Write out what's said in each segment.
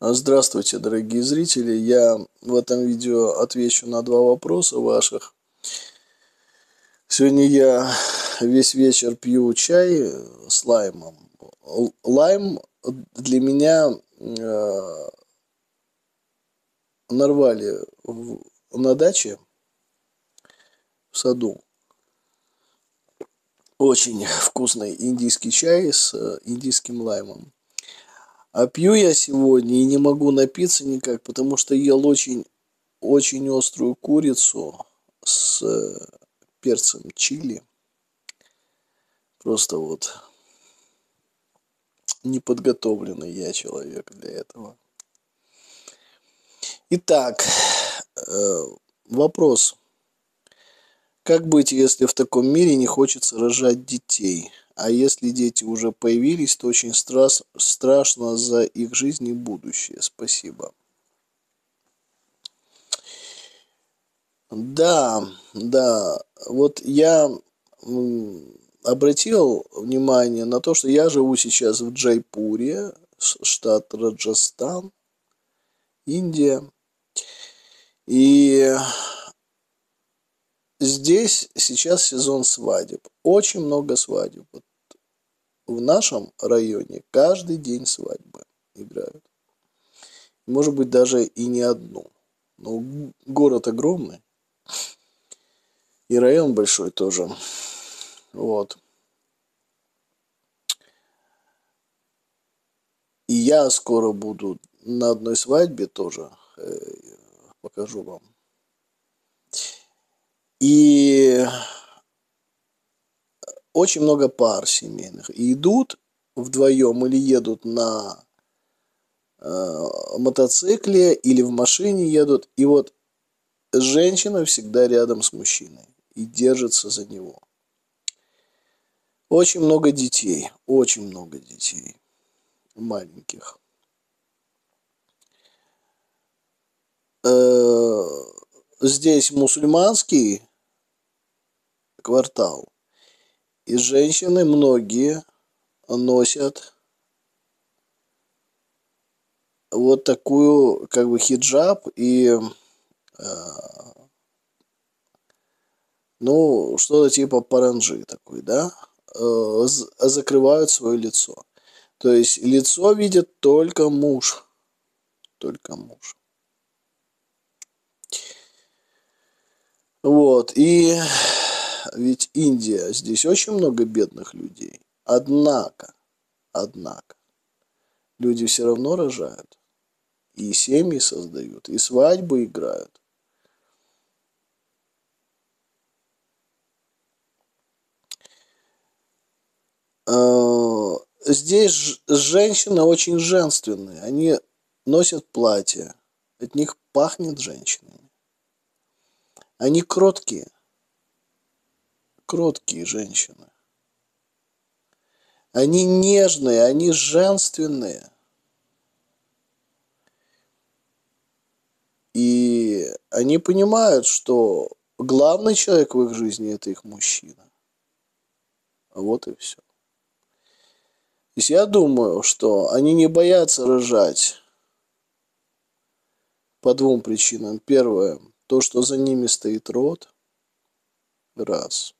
Здравствуйте, дорогие зрители. Я в этом видео отвечу на два вопроса ваших. Сегодня я весь вечер пью чай с лаймом. Лайм для меня э, нарвали в, на даче в саду. Очень вкусный индийский чай с э, индийским лаймом. А пью я сегодня и не могу напиться никак, потому что ел очень, очень острую курицу с э, перцем чили. Просто вот неподготовленный я человек для этого. Итак, э, вопрос. Как быть, если в таком мире не хочется рожать детей? А если дети уже появились, то очень страс, страшно за их жизнь и будущее. Спасибо. Да, да. Вот я обратил внимание на то, что я живу сейчас в Джайпуре, штат Раджастан, Индия. И здесь сейчас сезон свадеб. Очень много свадеб. Вот в нашем районе каждый день свадьбы играют. Может быть, даже и не одну. Но город огромный. И район большой тоже. Вот. И я скоро буду на одной свадьбе тоже. Э, покажу вам. И очень много пар семейных. И идут вдвоем или едут на э, мотоцикле или в машине едут. И вот женщина всегда рядом с мужчиной и держится за него. Очень много детей, очень много детей маленьких. Э, здесь мусульманский квартал. И женщины многие носят вот такую как бы хиджаб и э, ну что-то типа паранджи такой, да, э, закрывают свое лицо. То есть лицо видит только муж, только муж. Вот и ведь Индия, здесь очень много бедных людей. Однако, однако, люди все равно рожают. И семьи создают, и свадьбы играют. А, здесь женщины очень женственные. Они носят платья. От них пахнет женщинами. Они кроткие кроткие женщины. Они нежные, они женственные. И они понимают, что главный человек в их жизни – это их мужчина. Вот и все. То есть я думаю, что они не боятся рожать по двум причинам. Первое – то, что за ними стоит род. Раз.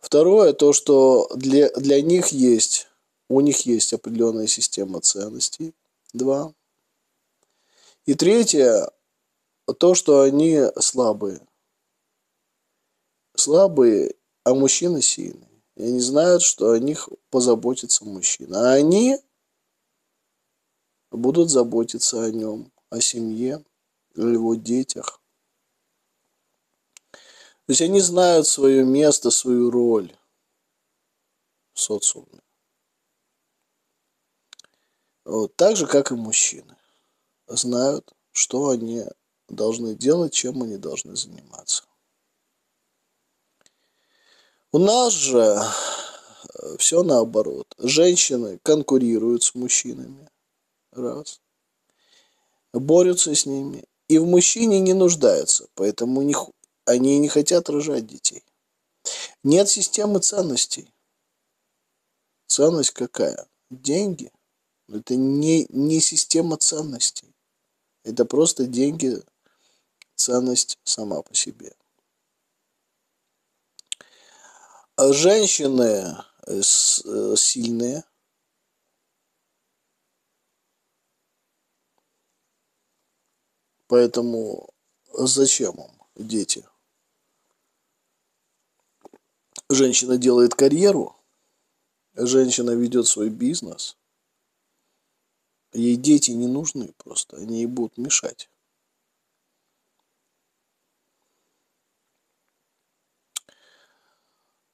Второе, то, что для, для них есть, у них есть определенная система ценностей. Два. И третье, то, что они слабые. Слабые, а мужчины сильные. И они знают, что о них позаботится мужчина. А они будут заботиться о нем, о семье, о его детях. То есть они знают свое место, свою роль в социуме. Вот, так же, как и мужчины. Знают, что они должны делать, чем они должны заниматься. У нас же э, все наоборот. Женщины конкурируют с мужчинами. Раз. Борются с ними. И в мужчине не нуждаются. Поэтому у них они не хотят рожать детей. Нет системы ценностей. Ценность какая? Деньги. Это не, не система ценностей. Это просто деньги, ценность сама по себе. Женщины э, сильные, Поэтому зачем им дети? Женщина делает карьеру, женщина ведет свой бизнес. Ей дети не нужны просто, они ей будут мешать.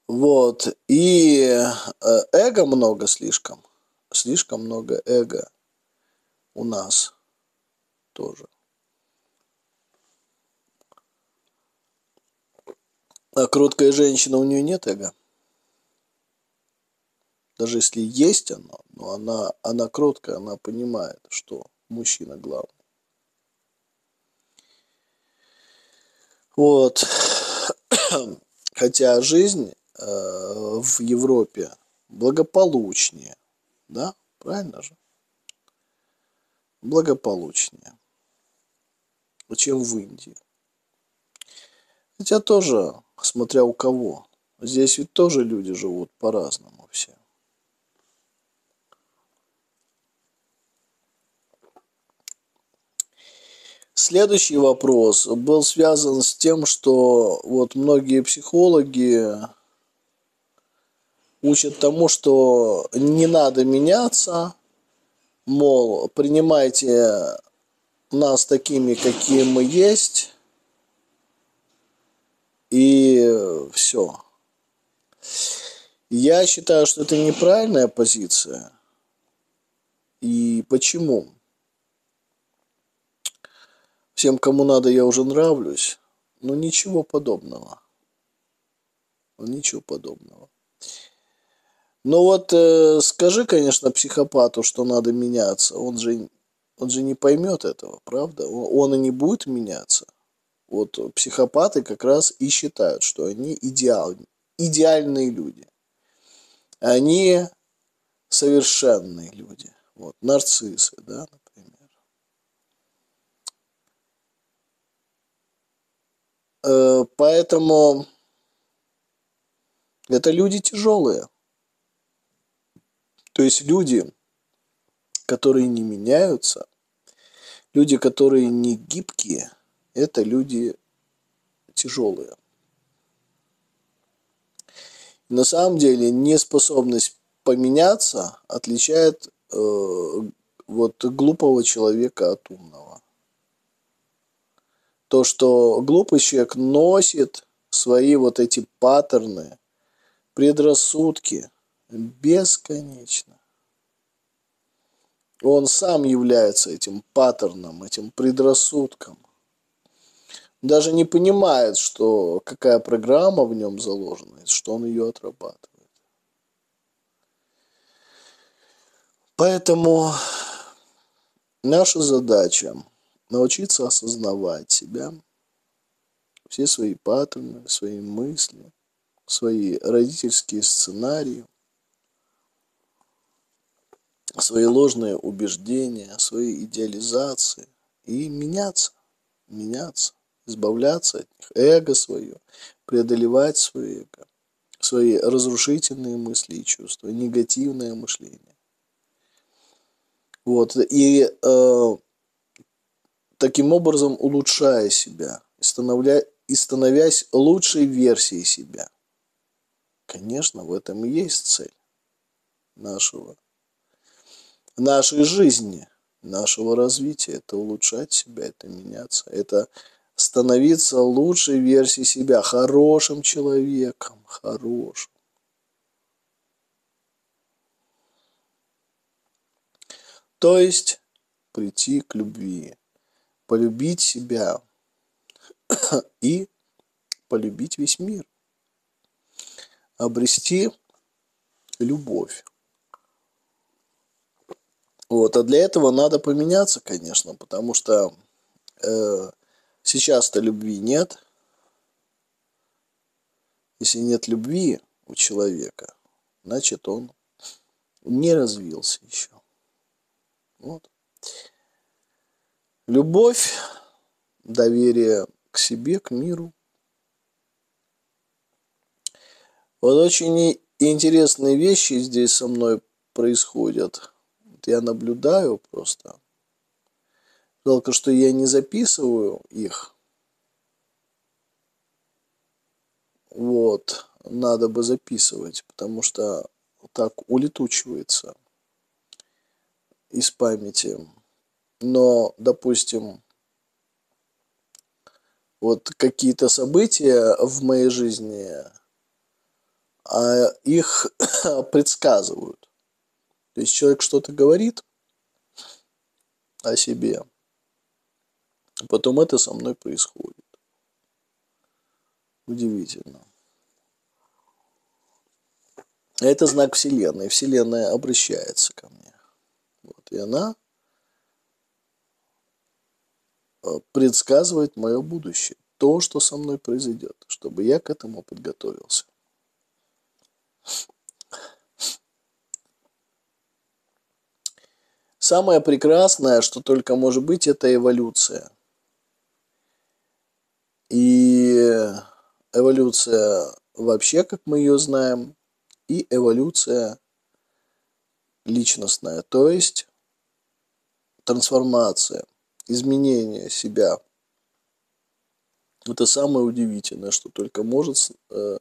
Вот. И э, эго много слишком. Слишком много эго у нас тоже. А кроткая женщина, у нее нет эго. Даже если есть оно, но она, она кроткая, она понимает, что мужчина главный. Вот. Хотя жизнь э, в Европе благополучнее, да, правильно же? Благополучнее, чем в Индии. Хотя тоже смотря у кого. Здесь ведь тоже люди живут по-разному все. Следующий вопрос был связан с тем, что вот многие психологи учат тому, что не надо меняться, мол, принимайте нас такими, какие мы есть, и все. Я считаю, что это неправильная позиция. И почему? Всем, кому надо, я уже нравлюсь. Но ничего подобного. Ничего подобного. Ну вот э, скажи, конечно, психопату, что надо меняться. Он же, он же не поймет этого, правда? Он, он и не будет меняться. Вот психопаты как раз и считают, что они идеал, идеальные люди. Они совершенные люди. Вот, нарциссы, да, например. Э, поэтому это люди тяжелые. То есть люди, которые не меняются, люди, которые не гибкие – это люди тяжелые. На самом деле неспособность поменяться отличает э, вот глупого человека от умного. То, что глупый человек носит свои вот эти паттерны, предрассудки бесконечно. Он сам является этим паттерном, этим предрассудком даже не понимает, что какая программа в нем заложена, что он ее отрабатывает. Поэтому наша задача научиться осознавать себя, все свои паттерны, свои мысли, свои родительские сценарии, свои ложные убеждения, свои идеализации и меняться, меняться избавляться от них, эго свое, преодолевать свое эго, свои разрушительные мысли и чувства, негативное мышление. Вот, и э, таким образом улучшая себя и, становля, и становясь лучшей версией себя. Конечно, в этом и есть цель нашего, нашей жизни, нашего развития. Это улучшать себя, это меняться, это становиться лучшей версией себя, хорошим человеком, хорошим. То есть прийти к любви, полюбить себя и полюбить весь мир, обрести любовь. Вот, а для этого надо поменяться, конечно, потому что э, Сейчас-то любви нет. Если нет любви у человека, значит он не развился еще. Вот. Любовь, доверие к себе, к миру. Вот очень интересные вещи здесь со мной происходят. Я наблюдаю просто. Жалко, что я не записываю их. Вот, надо бы записывать, потому что так улетучивается из памяти. Но, допустим, вот какие-то события в моей жизни, а их предсказывают. То есть человек что-то говорит о себе, потом это со мной происходит. Удивительно. Это знак Вселенной. Вселенная обращается ко мне. Вот, и она э, предсказывает мое будущее. То, что со мной произойдет, чтобы я к этому подготовился. Самое прекрасное, что только может быть, это эволюция. И эволюция вообще, как мы ее знаем, и эволюция личностная, то есть трансформация, изменение себя. Это самое удивительное, что только может э,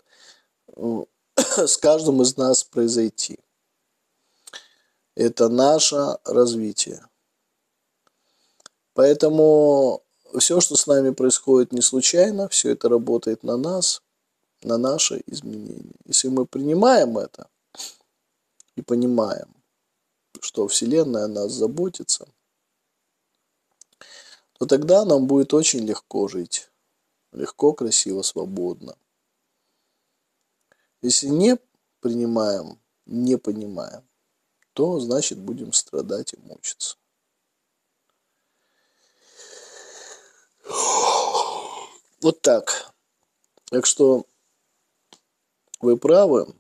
с каждым из нас произойти. Это наше развитие. Поэтому все, что с нами происходит не случайно, все это работает на нас, на наше изменение. Если мы принимаем это и понимаем, что Вселенная о нас заботится, то тогда нам будет очень легко жить. Легко, красиво, свободно. Если не принимаем, не понимаем, то значит будем страдать и мучиться. Вот так. Так что вы правы.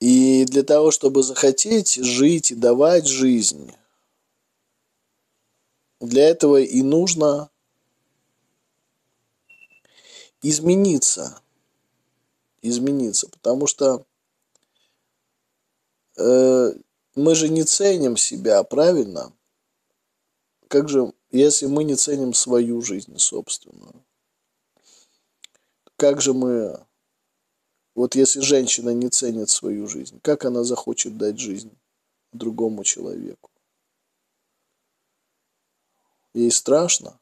И для того, чтобы захотеть жить и давать жизнь, для этого и нужно измениться. Измениться. Потому что э, мы же не ценим себя, правильно? Как же, если мы не ценим свою жизнь собственную? Как же мы... Вот если женщина не ценит свою жизнь, как она захочет дать жизнь другому человеку? Ей страшно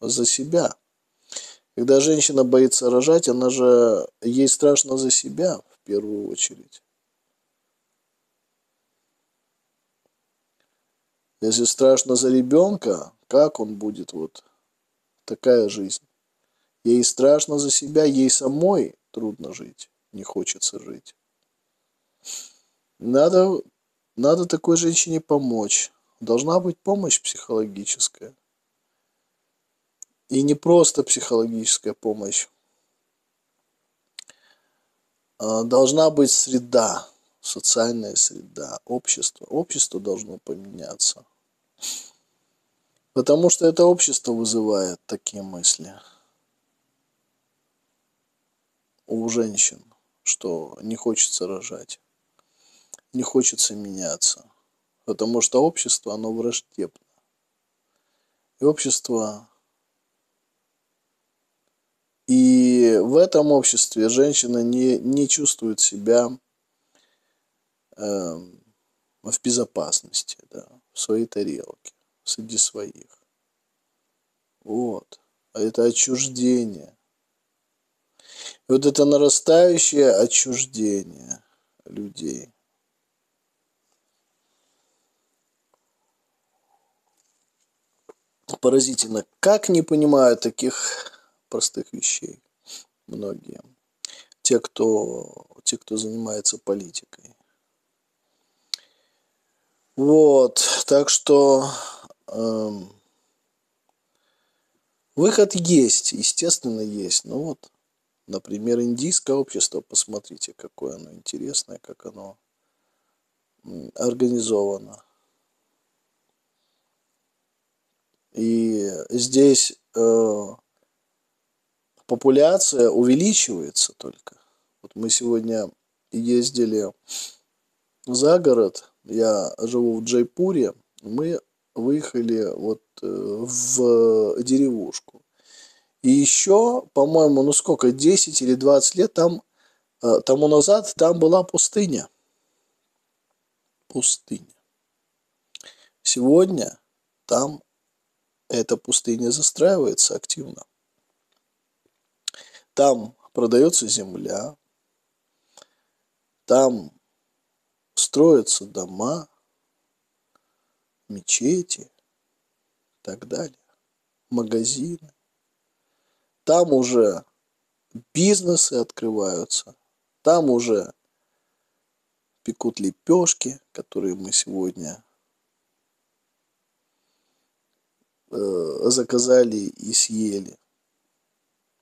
за себя. Когда женщина боится рожать, она же... Ей страшно за себя в первую очередь. Если страшно за ребенка, как он будет вот такая жизнь? Ей страшно за себя, ей самой трудно жить, не хочется жить. Надо, надо такой женщине помочь. Должна быть помощь психологическая. И не просто психологическая помощь. А должна быть среда, социальная среда, общество. Общество должно поменяться. Потому что это общество вызывает такие мысли у женщин, что не хочется рожать, не хочется меняться, потому что общество, оно враждебно. И общество... И в этом обществе женщина не, не чувствует себя э, в безопасности, да, в своей тарелке, среди своих. Вот. А это отчуждение. И вот это нарастающее отчуждение людей. Поразительно, как не понимают таких простых вещей многие. Те, кто, те, кто занимается политикой. Вот, так что выход есть, естественно, есть. Ну вот, Например, индийское общество, посмотрите, какое оно интересное, как оно организовано. И здесь э, популяция увеличивается только. Вот мы сегодня ездили за город, я живу в Джайпуре, мы выехали вот э, в деревушку. И еще, по-моему, ну сколько, 10 или 20 лет там, э, тому назад там была пустыня. Пустыня. Сегодня там эта пустыня застраивается активно. Там продается земля, там строятся дома, мечети и так далее, магазины. Там уже бизнесы открываются, там уже пекут лепешки, которые мы сегодня э, заказали и съели.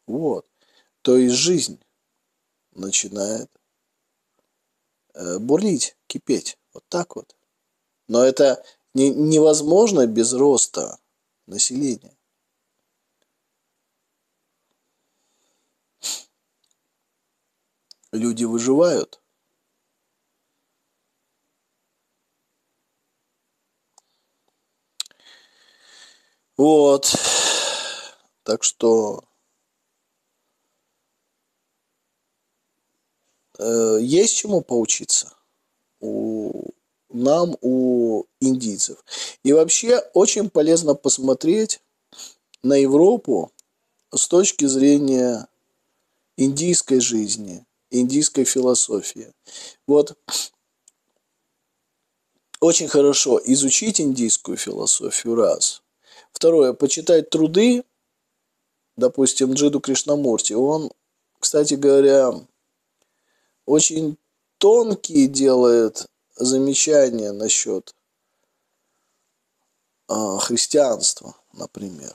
Вот. То есть жизнь начинает э, бурлить, кипеть. Вот так вот. Но это не, невозможно без роста населения. Люди выживают. Вот. Так что э, есть чему поучиться у нам, у индийцев. И вообще очень полезно посмотреть на Европу с точки зрения индийской жизни, индийской философии. Вот очень хорошо изучить индийскую философию, раз. Второе, почитать труды, допустим, Джиду Кришнамурти. Он, кстати говоря, очень тонкие делает замечания насчет а, христианства, например.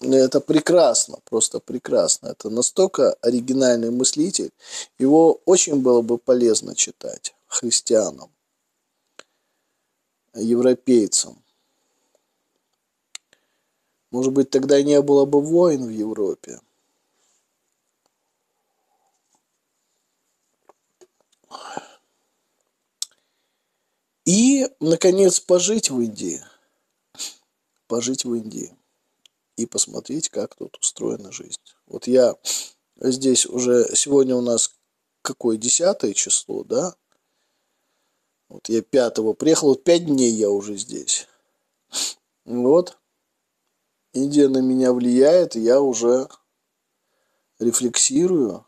Это прекрасно, просто прекрасно. Это настолько оригинальный мыслитель. Его очень было бы полезно читать христианам, европейцам. Может быть, тогда не было бы войн в Европе. И, наконец, пожить в Индии. Пожить в Индии. И посмотреть, как тут устроена жизнь. Вот я здесь уже, сегодня у нас какое, десятое число, да? Вот я пятого приехал, вот пять дней я уже здесь. Вот. Индия на меня влияет, и я уже рефлексирую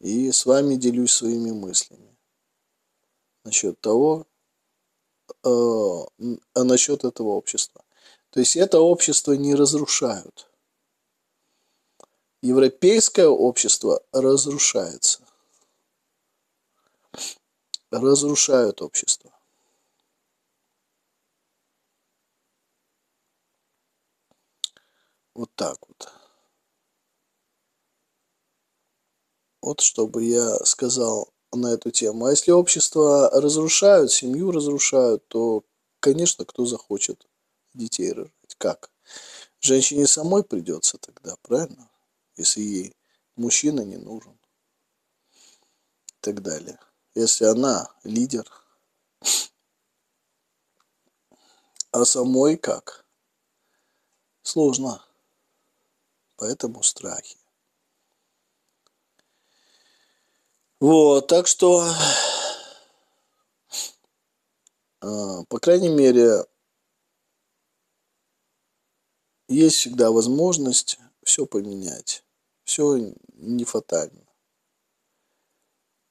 и с вами делюсь своими мыслями насчет того, э, насчет этого общества. То есть это общество не разрушают. Европейское общество разрушается. Разрушают общество. Вот так вот. Вот чтобы я сказал на эту тему. А если общество разрушают, семью разрушают, то, конечно, кто захочет детей рожать? Как? Женщине самой придется тогда, правильно? Если ей мужчина не нужен. И так далее. Если она лидер, а самой как? Сложно. Поэтому страхи. Вот, так что, а, по крайней мере, есть всегда возможность все поменять. Все не фатально.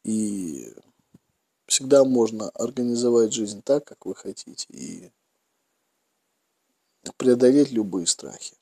И всегда можно организовать жизнь так, как вы хотите, и преодолеть любые страхи.